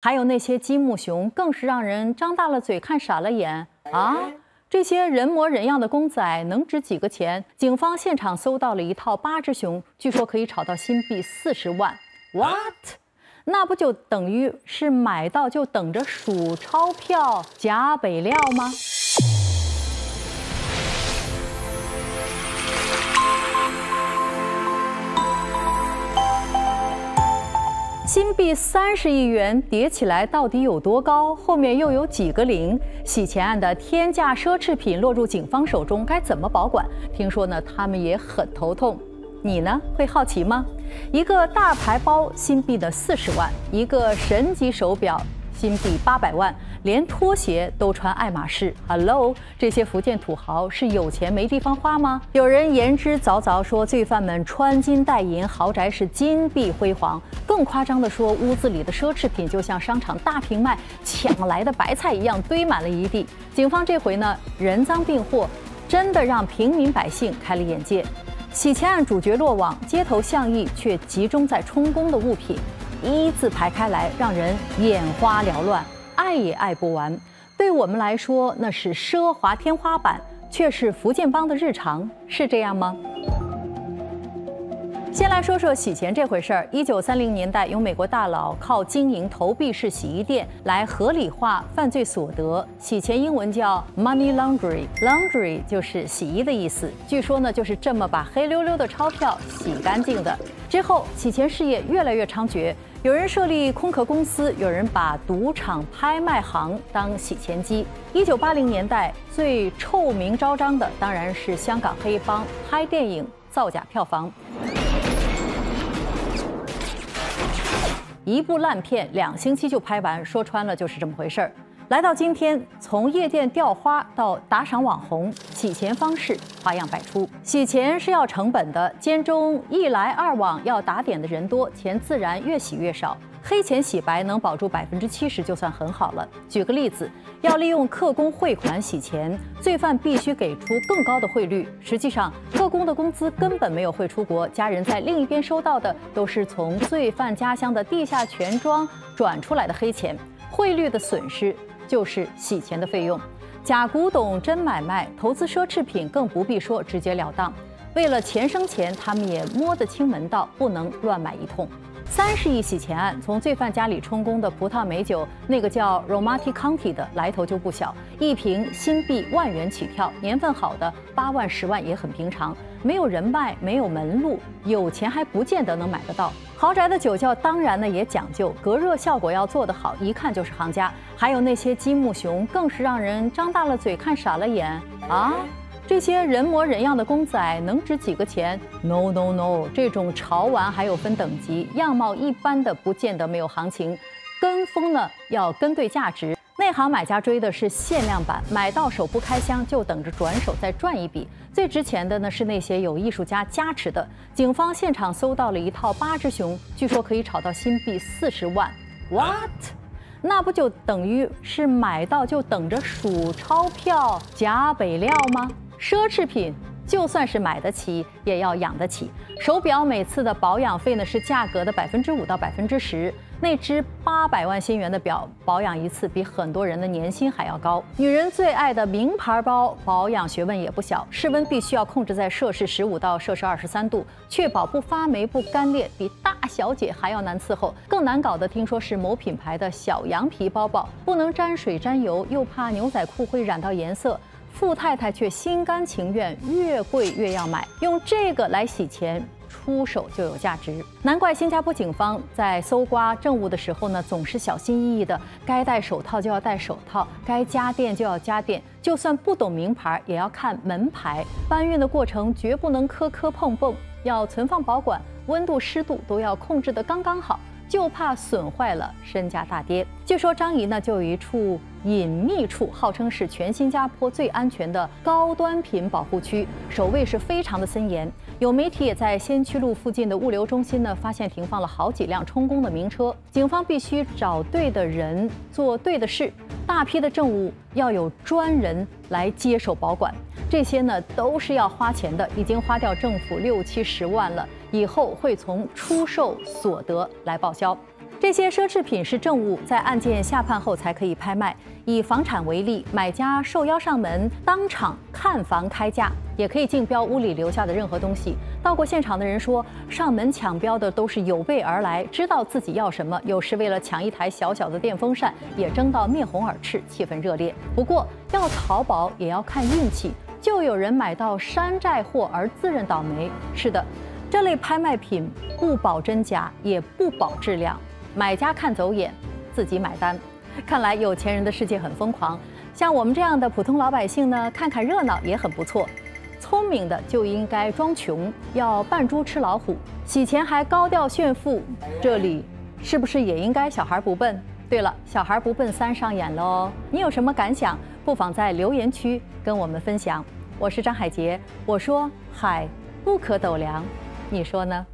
还有那些积木熊，更是让人张大了嘴看傻了眼啊！这些人模人样的公仔能值几个钱？警方现场搜到了一套八只熊，据说可以炒到新币四十万。What？那不就等于是买到就等着数钞票夹北料吗？金币三十亿元叠起来到底有多高？后面又有几个零？洗钱案的天价奢侈品落入警方手中，该怎么保管？听说呢，他们也很头痛。你呢？会好奇吗？一个大牌包新币的四十万，一个神级手表新币八百万。连拖鞋都穿爱马仕，Hello，这些福建土豪是有钱没地方花吗？有人言之凿凿说罪犯们穿金戴银，豪宅是金碧辉煌，更夸张的说屋子里的奢侈品就像商场大平卖抢来的白菜一样堆满了一地。警方这回呢人赃并获，真的让平民百姓开了眼界。洗钱案主角落网，街头巷议却集中在充公的物品，一字排开来，让人眼花缭乱。爱也爱不完，对我们来说那是奢华天花板，却是福建帮的日常，是这样吗？先来说说洗钱这回事儿。一九三零年代，有美国大佬靠经营投币式洗衣店来合理化犯罪所得，洗钱英文叫 money laundry，laundry 就是洗衣的意思。据说呢，就是这么把黑溜溜的钞票洗干净的。之后，洗钱事业越来越猖獗。有人设立空壳公司，有人把赌场拍卖行当洗钱机。一九八零年代最臭名昭彰的当然是香港黑帮拍电影造假票房，一部烂片两星期就拍完，说穿了就是这么回事儿。来到今天，从夜店掉花到打赏网红，洗钱方式花样百出。洗钱是要成本的，间中一来二往要打点的人多，钱自然越洗越少。黑钱洗白能保住百分之七十就算很好了。举个例子，要利用客工汇款洗钱，罪犯必须给出更高的汇率。实际上，客工的工资根本没有汇出国，家人在另一边收到的都是从罪犯家乡的地下钱庄转出来的黑钱，汇率的损失。就是洗钱的费用，假古董、真买卖、投资奢侈品更不必说，直截了当。为了钱生钱，他们也摸得清门道，不能乱买一通。三十亿洗钱案，从罪犯家里充公的葡萄美酒，那个叫 Romati County 的来头就不小，一瓶新币万元起跳，年份好的八万、十万也很平常。没有人脉，没有门路，有钱还不见得能买得到。豪宅的酒窖当然呢也讲究隔热效果要做得好，一看就是行家。还有那些积木熊，更是让人张大了嘴看傻了眼啊！这些人模人样的公仔能值几个钱？No No No，这种潮玩还有分等级，样貌一般的不见得没有行情，跟风呢要跟对价值。内行买家追的是限量版，买到手不开箱就等着转手再赚一笔。最值钱的呢是那些有艺术家加持的。警方现场搜到了一套八只熊，据说可以炒到新币四十万。What？那不就等于是买到就等着数钞票加北料吗？奢侈品。就算是买得起，也要养得起。手表每次的保养费呢是价格的百分之五到百分之十。那只八百万新元的表保养一次比很多人的年薪还要高。女人最爱的名牌包保养学问也不小，室温必须要控制在摄氏十五到摄氏二十三度，确保不发霉不干裂，比大小姐还要难伺候。更难搞的听说是某品牌的小羊皮包包，不能沾水沾油，又怕牛仔裤会染到颜色。富太太却心甘情愿，越贵越要买，用这个来洗钱，出手就有价值。难怪新加坡警方在搜刮证物的时候呢，总是小心翼翼的，该戴手套就要戴手套，该家电就要家电，就算不懂名牌，也要看门牌。搬运的过程绝不能磕磕碰碰，要存放保管，温度湿度都要控制得刚刚好。就怕损坏了，身价大跌。据说张仪呢，就有一处隐秘处，号称是全新加坡最安全的高端品保护区，守卫是非常的森严。有媒体也在仙区路附近的物流中心呢，发现停放了好几辆充公的名车。警方必须找对的人，做对的事。大批的证物要有专人来接手保管，这些呢都是要花钱的，已经花掉政府六七十万了。以后会从出售所得来报销。这些奢侈品是证物，在案件下判后才可以拍卖。以房产为例，买家受邀上门，当场看房开价，也可以竞标屋里留下的任何东西。到过现场的人说，上门抢标的都是有备而来，知道自己要什么。有时为了抢一台小小的电风扇，也争到面红耳赤，气氛热烈。不过要淘宝也要看运气，就有人买到山寨货而自认倒霉。是的，这类拍卖品不保真假，也不保质量。买家看走眼，自己买单。看来有钱人的世界很疯狂，像我们这样的普通老百姓呢，看看热闹也很不错。聪明的就应该装穷，要扮猪吃老虎，洗钱还高调炫富，这里是不是也应该小孩不笨？对了，小孩不笨三上演了哦，你有什么感想？不妨在留言区跟我们分享。我是张海杰，我说海不可斗量，你说呢？